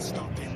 stop it.